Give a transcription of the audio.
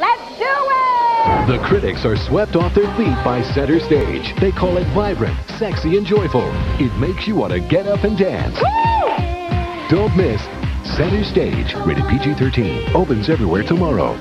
Let's do it! The critics are swept off their feet by Center Stage. They call it vibrant, sexy, and joyful. It makes you want to get up and dance. Woo! Don't miss Center Stage, rated PG-13. Opens everywhere tomorrow.